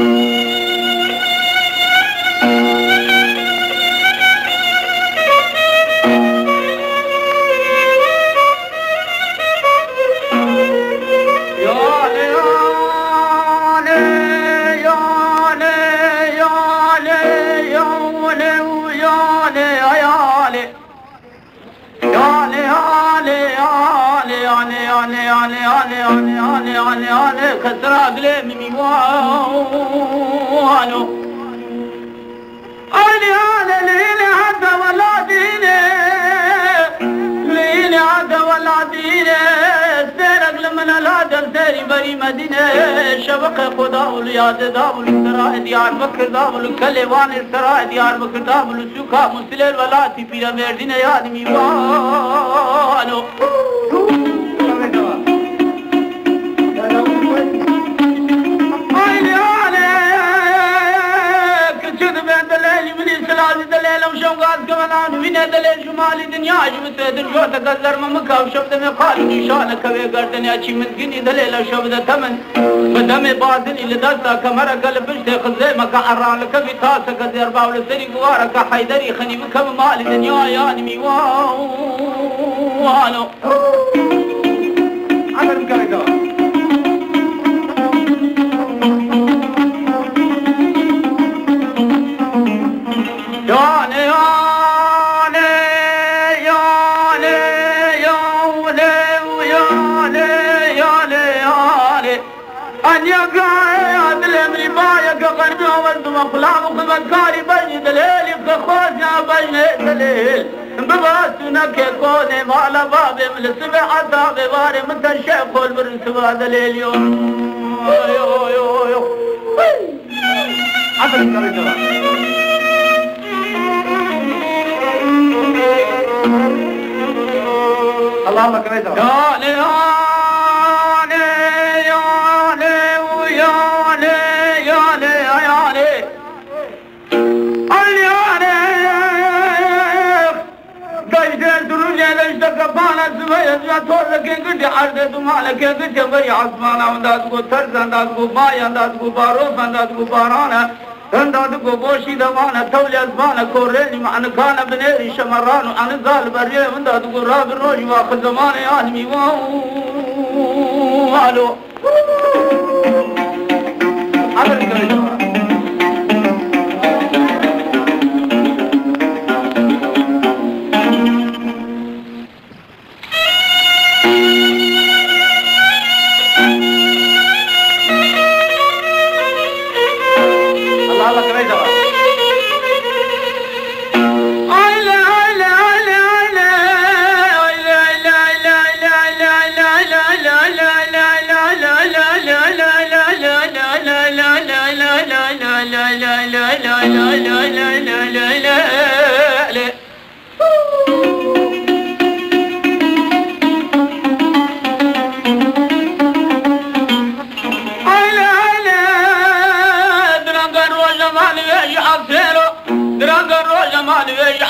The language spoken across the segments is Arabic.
Yeah. बखरदा ديار बखरदा बोलू सुखा मुला ولاتي मेर दिन मी wa وینه دل جمال دنیا جمت دنیا تقدر ممکا شبد میں قال نشان کوي گردن یا چی مدگنی دل لا شبد تمن. بدم باطن لدستا كمر قلب بشت خزي مكا عران لك في تاسك. زير باول سري قوارك حيدري خني مكم مال دنيا يعني ميوانو عمل مكاركا مقلام خدمتکاری بین دلیل خوزنا بین دلیل بباسونا که کونه مالا باب ملسب عذاب بار gider durunca da işte kapağına sıvayınca torla kengi de arde dumale kengi de veri asmana undat bu tarzandat ku bayandat ku barofandat ku barana Hındadı bu boşi damana tavli azmana korreli ma'an kana bineri şamarranu anı zal bariye hındadı bu rabi roji ve akı zamanı almi ve alo. Amerika'yı لا لا لا لا لا لا لا.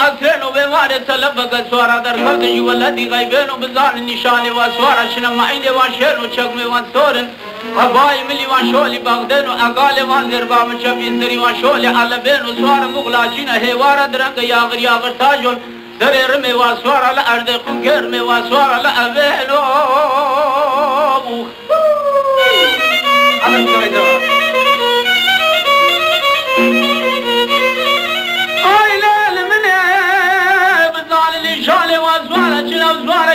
حسينو بمار تلبك سوارا در خلق يولدي غيبينو بزار نشاني واسوارا شنما ايدي واشيرو چكمي وانسورن وشقم وانثورن هباي ملي وشولي بغداد وأقال وان زربا مشبي سري وشولي على بين وسوارا مغلاشين هيوارا درنگ يا غير يا غير تاجون دري رمي وسوارا لأرض قنقر مي وسوارا لأبيلو على الكويت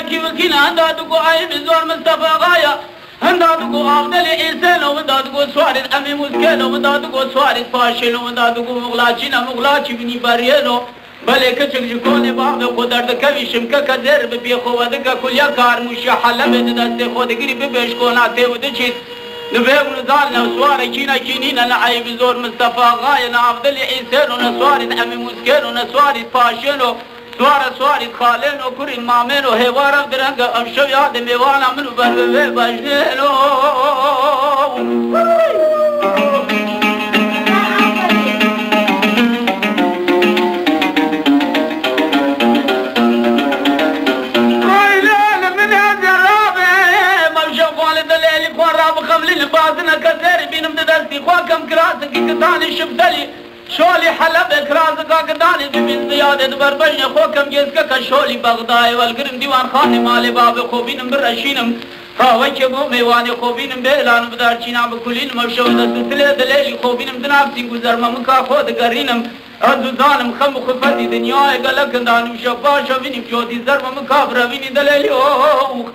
کی وکیل انداد کو؟ آئی بزور مصطفى کو افضل انسان ونداد کو سوارد امي مسكين ونداد کو سوارد فاشل ونداد کو مغلاچینا مغلاچی بنی باریلو بله کچک جکونه باغ خود درد کوي شمکه کذر به بی خو ودګه کلیا کار مشه حل به دست خودګری به بهش کونه ته ود چی نبيب نزال نسوار كينا كينينا نعيب زور مصطفى غاية نافضل عيسين ونسوار أمي مسكين ونسوار فاشلو سوار سواری خالن و کری مامن و هوارم درنگ امشو یاد میوانا منو بر به بجنو. خازنه کزیر بینم د دستی خوا کم کراس کی کتانی شفتلی شولی حلب اکراز کا کدانی ببین زیادت بربشن خو کم جز کا شولی بغدای والگرم دیوان خان مال باب خوبینم برشینم هاوی که بو میوانی خوبینم به اعلان بدار چینا بکلین مشو د سلسله دلیل خوبینم دناب سین گذر ممکا خود گرینم ازدانم خم خفتی دنیا گلک دانم شفا شوینیم جودی زر ممکا بروینی دلیل اوه